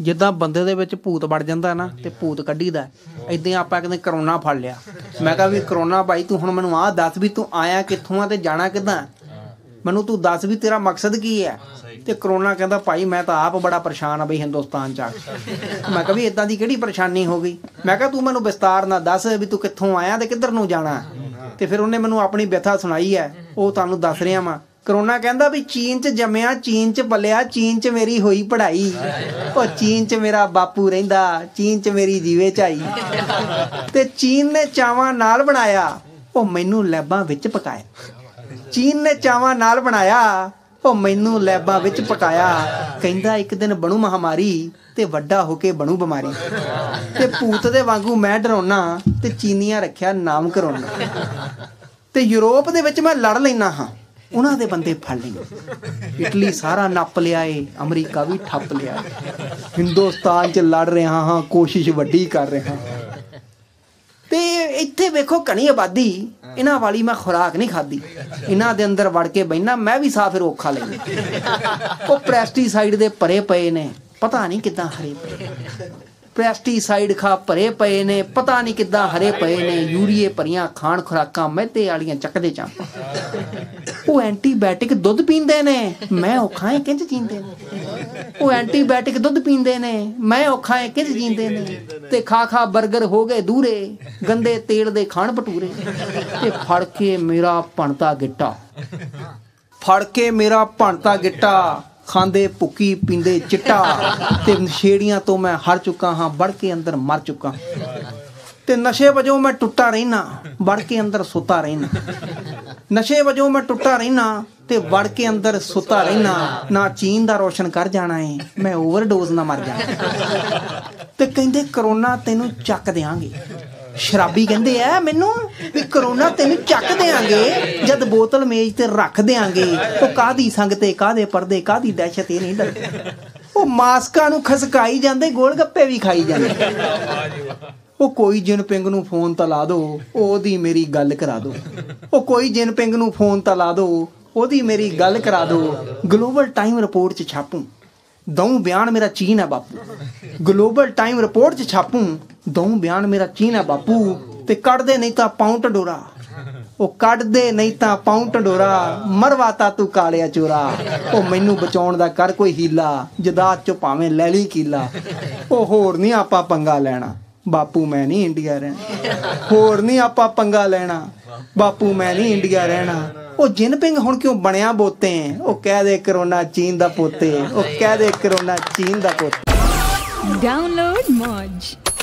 ਜਿੱਦਾਂ ਬੰਦੇ ਦੇ ਵਿੱਚ ਭੂਤ ਵੜ ਜਾਂਦਾ ਨਾ ਤੇ ਭੂਤ ਕੱਢੀਦਾ। ਇਦਾਂ ਆਪਾਂ ਕਹਿੰਦੇ ਕਰੋਨਾ ਫੜ ਲਿਆ। ਮੈਂ ਕਿਹਾ ਵੀ ਕਰੋਨਾ ਭਾਈ ਤੂੰ ਹੁਣ ਮੈਨੂੰ ਆਹ ਦੱਸ ਵੀ ਤੂੰ ਆਇਆ ਕਿੱਥੋਂ ਆ ਤੇ ਜਾਣਾ ਕਿੱਦਾਂ? ਮੈਨੂੰ ਤੂੰ ਦੱਸ ਵੀ ਤੇਰਾ ਮਕਸਦ ਕੀ ਹੈ? ਤੇ ਕਰੋਨਾ ਕਹਿੰਦਾ ਭਾਈ ਮੈਂ ਤਾਂ ਆਪ ਬੜਾ ਪਰੇਸ਼ਾਨ ਆ ਬਈ ਹਿੰਦੁਸਤਾਨ ਚ ਆ। ਮੈਂ ਕਿਹਾ ਵੀ ਇਦਾਂ ਦੀ ਕਿਹੜੀ ਪਰੇਸ਼ਾਨੀ ਹੋ ਗਈ? ਮੈਂ ਕਿਹਾ ਤੂੰ ਮੈਨੂੰ ਵਿਸਤਾਰ ਨਾਲ ਦੱਸ ਵੀ ਤੂੰ ਕਿੱਥੋਂ ਆਇਆ ਤੇ ਕਿੱਧਰ ਨੂੰ ਜਾਣਾ? ਤੇ ਫਿਰ ਉਹਨੇ ਮੈਨੂੰ ਆਪਣੀ ਵਿਥਾ ਸੁਣਾਈ ਹੈ। ਉਹ ਤੁਹਾਨੂੰ ਦੱਸ ਰਿਹਾ ਵਾਂ। ਕਰੋਨਾ ਕਹਿੰਦਾ ਵੀ ਚੀਨ ਚ ਜੰਮਿਆ, ਚੀਨ ਚ ਪਲਿਆ, ਚੀਨ ਚ ਮੇਰੀ ਹੋਈ ਪੜ੍ਹਾਈ। ਉਹ ਚੀਨ ਚ ਮੇਰਾ ਬਾਪੂ ਰਹਿੰਦਾ, ਚੀਨ ਚ ਮੇਰੀ ਜੀਵੇ ਚਾਈ ਤੇ ਚੀਨ ਨੇ ਚਾਵਾਂ ਨਾਲ ਬਣਾਇਆ, ਉਹ ਮੈਨੂੰ ਲੈਬਾਂ ਵਿੱਚ ਪਕਾਇਆ। ਚੀਨ ਨੇ ਚਾਵਾਂ ਨਾਲ ਬਣਾਇਆ, ਉਹ ਮੈਨੂੰ ਲੈਬਾਂ ਵਿੱਚ ਪਕਾਇਆ। ਕਹਿੰਦਾ ਇੱਕ ਦਿਨ ਬਣੂ ਮਹਾਮਾਰੀ ਤੇ ਵੱਡਾ ਹੋ ਕੇ ਬਣੂ ਬਿਮਾਰੀ। ਤੇ ਭੂਤ ਦੇ ਵਾਂਗੂ ਮੈਂ ਡਰਾਉਣਾ ਤੇ ਚੀਨੀਆਂ ਰੱਖਿਆ ਨਾਮ ਕਰੋਨਾ। ਤੇ ਯੂਰਪ ਦੇ ਵਿੱਚ ਮੈਂ ਲੜ ਲੈਣਾ ਹਾਂ। ਉਹਨਾਂ ਦੇ ਬੰਦੇ ਫੜ ਲੈਣੇ ਇਟਲੀ ਸਾਰਾ ਨੱਪ ਲਿਆ ਏ, ਅਮਰੀਕਾ ਵੀ ਠੱਪ ਲਿਆ ਹਿੰਦੁਸਤਾਨ 'ਚ ਲੜ ਰਿਹਾ ਹਾਂ, ਕੋਸ਼ਿਸ਼ ਵੱਡੀ ਕਰ ਰਿਹਾ ਤੇ ਇੱਥੇ ਵੇਖੋ ਘਣੀ ਆਬਾਦੀ, ਇਹਨਾਂ ਵਾਲੀ ਮੈਂ ਖੁਰਾਕ ਨਹੀਂ ਖਾਦੀ ਇਹਨਾਂ ਦੇ ਅੰਦਰ ਵੜ ਕੇ ਬੈਣਾ ਮੈਂ ਵੀ ਸਾਫ਼ ਔਖਾ ਲੈਂਦੀ ਉਹ ਪ੍ਰੈਸਟੀਸਾਈਡ ਦੇ ਪਰੇ ਪਏ ਨੇ, ਪਤਾ ਨਹੀਂ ਕਿਦਾਂ ਹਰੇ ਪਏ ਪੈਸਟੀਸਾਈਡ ਖਾ ਭਰੇ ਪਏ ਨੇ, ਪਤਾ ਨਹੀਂ ਕਿੱਦਾਂ ਹਰੇ ਪਏ ਨੇ, ਯੂਰੀਏ ਭਰੀਆਂ ਖਾਣ ਖੁਰਾਕਾਂ ਮਹਿਤੇ ਵਾਲੀਆਂ ਚੱਕਦੇ ਚਾਂਪਾਂ ਉਹ ਐਂਟੀਬਾਇਓਟਿਕ ਦੁੱਧ ਪੀਂਦੇ ਨੇ, ਮੈਂ ਔਖਾ ਹੈ ਕਿੰਜ ਜੀਂਦੇ ਨੇ। ਉਹ ਐਂਟੀਬਾਇਓਟਿਕ ਦੁੱਧ ਪੀਂਦੇ ਨੇ, ਮੈਂ ਔਖਾ ਹੈ ਕਿੰਜ ਜੀਂਦੇ ਨੇ। ਤੇ ਖਾ ਖਾ 버ਗਰ ਹੋ ਗਏ ਦੂਰੇ, ਗੰਦੇ ਤੇਲ ਦੇ ਖਾਣ ਭਟੂਰੇ। ਤੇ ਫੜ ਕੇ ਮੇਰਾ ਭਣਤਾ ਗਿੱਟਾ। ਫੜ ਕੇ ਮੇਰਾ ਭਣਤਾ ਗਿੱਟਾ। ਖਾਂਦੇ, ਭੁੱਕੀ ਪੀਂਦੇ, ਚਿੱਟਾ ਤੇ ਨਸ਼ੇੜੀਆਂ ਤੋਂ ਮੈਂ ਹਰ ਚੁੱਕਾ ਹਾਂ, ਵੜ ਕੇ ਅੰਦਰ ਮਰ ਚੁੱਕਾ ਤੇ ਨਸ਼ੇ ਵਜੋਂ ਮੈਂ ਟੁੱਟਾ ਰਹਿਣਾ ਵੜ ਕੇ ਅੰਦਰ ਸੁੱਤਾ ਰਹਿਣਾ ਨਸ਼ੇ ਵਜੋਂ ਮੈਂ ਟੁੱਟਾ ਰਹਿਣਾ ਤੇ ਵੜ ਕੇ ਅੰਦਰ ਸੁੱਤਾ ਰਹਿਣਾ ਨਾ ਚੀਨ ਦਾ ਰੋਸ਼ਨ ਕਰ ਜਾਣਾ ਏ, ਮੈਂ ਓਵਰਡੋਜ਼ ਨਾ ਮਰ ਜਾ ਤੇ ਕਹਿੰਦੇ, ਕਰੋਨਾ ਤੈਨੂੰ ਚੱਕ ਦੇਾਂਗੇ ਸ਼ਰਾਬੀ ਕਹਿੰਦੇ ਆ ਮੈਨੂੰ ਵੀ ਕਰੋਨਾ ਤੈਨੂੰ ਚੱਕ ਦੇਾਂਗੇ ਜਦ ਬੋਤਲ ਮੇਜ਼ ਤੇ ਰੱਖ ਦੇਾਂਗੇ ਉਹ ਕਾਦੀ ਸੰਗ ਤੇ ਕਾਦੇ ਪਰਦੇ ਕਾਦੀ ਦਹਿਸ਼ਤ, ਇਹ ਨਹੀਂ ਡਰਦੇ ਉਹ ਮਾਸਕਾਂ ਨੂੰ ਖਸਕਾਈ ਜਾਂਦੇ ਗੋਲ ਗੱਪੇ ਵੀ ਖਾਈ ਜਾਂਦੇ। ਉਹ ਕੋਈ ਜਿਨ ਪਿੰਗ ਨੂੰ ਫੋਨ ਤਾਂ ਲਾ ਦੋ, ਉਹਦੀ ਮੇਰੀ ਗੱਲ ਕਰਾ ਦੋ। ਉਹ ਕੋਈ ਜਿਨ ਪਿੰਗ ਨੂੰ ਫੋਨ ਤਾਂ ਲਾ ਦੋ, ਉਹਦੀ ਮੇਰੀ ਗੱਲ ਕਰਾ ਦੋ। ਗਲੋਬਲ ਟਾਈਮ ਰਿਪੋਰਟ 'ਚ ਛਾਪੂ। ਦਊ ਬਿਆਨ ਮੇਰਾ ਚੀਨ ਹੈ ਬਾਪੂ। ਗਲੋਬਲ ਟਾਈਮ ਰਿਪੋਰਟ 'ਚ ਛਾਪੂ, ਦਊ ਬਿਆਨ ਮੇਰਾ ਚੀਨ ਹੈ ਬਾਪੂ। ਤੇ ਕੱਢਦੇ ਨਹੀਂ ਤਾਂ ਪਾਉਂ ਡੋਰਾ ਉਹ ਕੱਢਦੇ ਨਹੀਂ ਤਾਂ ਪਾਉਂ ਢੰਡੋਰਾ। ਮਰਵਾਤਾ ਤੂੰ ਕਾਲਿਆ ਚੋਰਾ। ਉਹ ਮੈਨੂੰ ਬਚਾਉਣ ਦਾ ਕਰ ਕੋਈ ਹੀਲਾ। ਜਦਾਤ ਚੋਂ ਭਾਵੇਂ ਲੈ ਲਈ ਕੀਲਾ। ਉਹ ਹੋਰ ਨਹੀਂ ਆਪਾਂ ਪੰਗਾ ਲੈਣਾ। ਬਾਪੂ ਮੈਂ ਨਹੀਂ ਇੰਡੀਆ ਰਹਿਣਾ। ਹੋਰ ਨਹੀਂ ਆਪਾਂ ਪੰਗਾ ਲੈਣਾ। ਬਾਪੂ ਮੈਂ ਨਹੀਂ ਇੰਡੀਆ ਰਹਿਣਾ। ਉਹ ਜਿਨਪਿੰਗ ਹੁਣ ਕਿਉਂ ਬਣਿਆ ਬੋਤੇ? ਉਹ ਕਹਿ ਦੇ ਕਰੋਨਾ ਚੀਨ ਦਾ ਪੋਤੇ। ਉਹ ਕਹਿ ਦੇ ਕਰੋਨਾ ਚੀਨ ਦਾ ਪੋਤੇ। Download Moj.